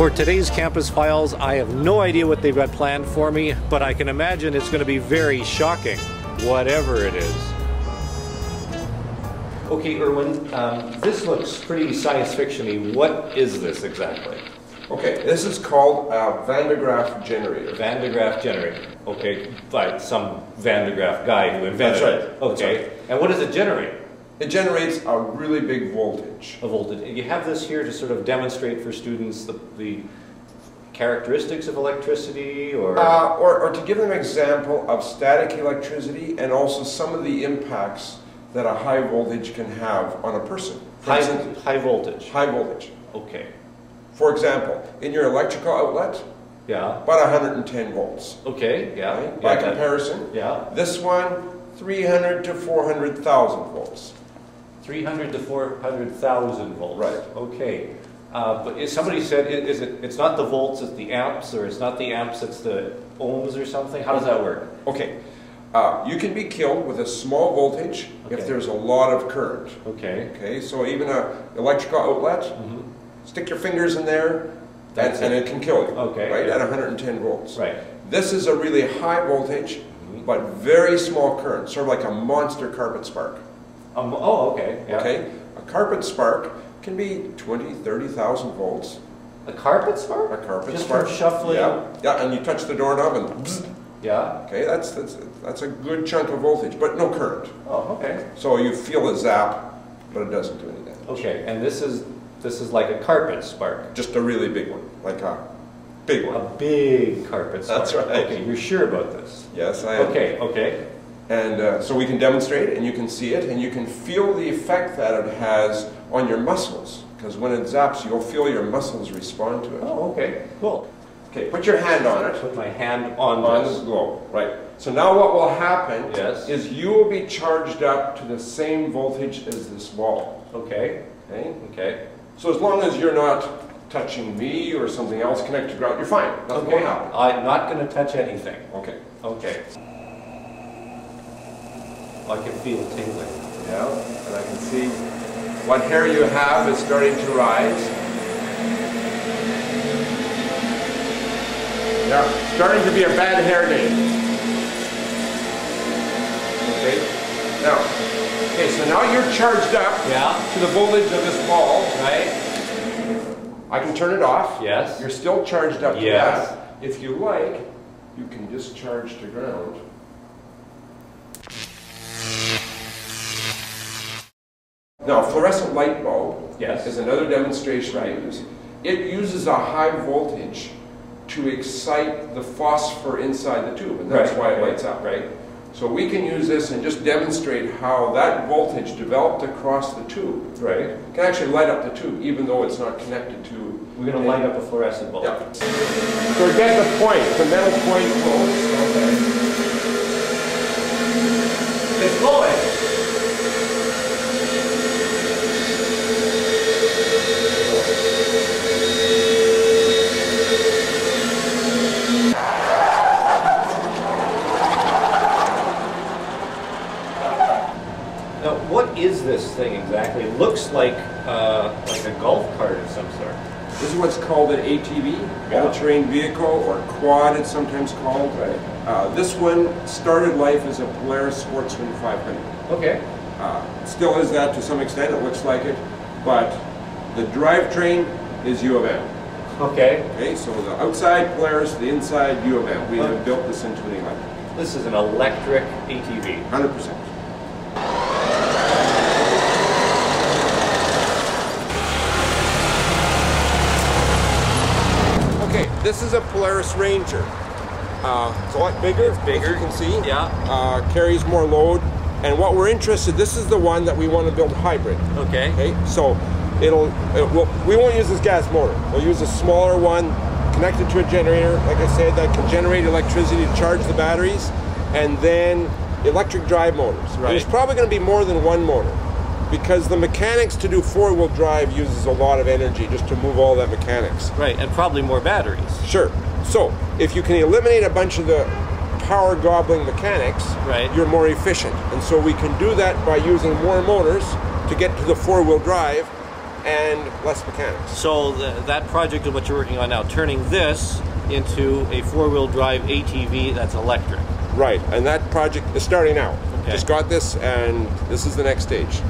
For today's campus files, I have no idea what they've got planned for me, but I can imagine it's going to be very shocking, whatever it is. Okay, Erwin, um, this looks pretty science fictiony. What is this exactly? Okay, this is called a Van de Graaff generator. Van de Graaff generator. Okay, by some Van de Graaff guy who invented That's right. it. Okay, and what does it generate? It generates a really big voltage. A voltage. You have this here to sort of demonstrate for students the, the characteristics of electricity, or Uh, or, or to give them an example of static electricity and also some of the impacts that a high voltage can have on a person. For high, instance, high voltage. high voltage. Okay. For example, in your electrical outlet, Yeah. about 110 volts. Okay. Yeah. right? yeah By comparison, yeah. this one, 300 to 400,000 volts. 300 to 400,000 volts. Right. Okay. Uh, but somebody said, is it, it's not the volts, it's the amps, or it's not the amps, it's the ohms or something? How does that work? Okay, uh, you can be killed with a small voltage Okay. if there's a lot of current. Okay. Okay, so even a electrical outlet, Mhm. stick your fingers in there, and, That's and it. can kill you. Okay, Right yeah. at 110 volts. Right. This is a really high voltage, Mhm. but very small current, sort of like a monster carpet spark. Um, oh, okay. Yeah. Okay, a carpet spark can be 20, 30,000 volts. A carpet spark? A carpet Just spark. from shuffling? Yeah, yeah, and you touch the doorknob and bzz. Yeah. Okay, that's, that's that's a good chunk of voltage, but no current. Oh, okay. So you feel a zap, but it doesn't do any damage. Okay, and this is this is like a carpet spark. Just a really big one, like a big one. A big carpet spark. That's right. Okay, you're sure about this? Yes, I am. Okay, okay. And uh, so we can demonstrate it, and you can see it, and you can feel the effect that it has on your muscles. Because when it zaps, you'll feel your muscles respond to it. Oh, okay. Cool. Okay, put your hand on it. Put my hand on, On this. the globe, right. So now what will happen Yes. is you will be charged up to the same voltage as this wall. Okay. Okay? Okay. So as long as you're not touching me or something else connected to ground, you're fine. Nothing will Okay. happen. I'm not going to touch anything. Okay. Okay. I can feel it tingling. Yeah, and I can see what hair you have is starting to rise. Yeah, starting to be a bad hair day. Okay, now, okay, so now you're charged up Yeah. to the voltage of this ball. Right? I can turn it off. Yes. You're still charged up to Yes. that. If you like, you can discharge to ground. Now, fluorescent light bulb Yes. is another demonstration I use. It uses a high voltage to excite the phosphor inside the tube, and that's Right, why it lights up. right. So we can use this and just demonstrate how that voltage developed across the tube Right. can actually light up the tube, even though it's not connected to. We're going to light up a fluorescent bulb. Yeah. So get the point, the metal point close. It's glowing. What is this thing exactly? It looks like uh, like a golf cart of some sort. This is what's called an ATV, Yeah. all-terrain vehicle, or quad it's sometimes called. Right. Uh, this one started life as a Polaris Sportsman 500. Okay. Uh, still is that to some extent, it looks like it, but the drivetrain is U of M. Okay. Okay, so the outside Polaris, the inside U of M. We have built this into an electric, This is an electric ATV. 100%. Okay, this is a Polaris Ranger. Uh, it's a lot bigger. It's bigger. As you can see. Yeah. Uh, carries more load. And what we're interested, this is the one that we want to build hybrid. Okay. Okay, so it'll, it will, we won't use this gas motor. We'll use a smaller one connected to a generator, like I said, that can generate electricity to charge the batteries, and then electric drive motors. And There's probably going to be more than one motor because the mechanics to do four-wheel drive uses a lot of energy just to move all that mechanics. Right, and probably more batteries. Sure. So if you can eliminate a bunch of the power gobbling mechanics, Right. you're more efficient. And so we can do that by using more motors to get to the four wheel drive and less mechanics. So th- that project of what you're working on now, turning this into a four-wheel drive ATV that's electric. Right, and that project is starting now. Okay. Just got this, and this is the next stage.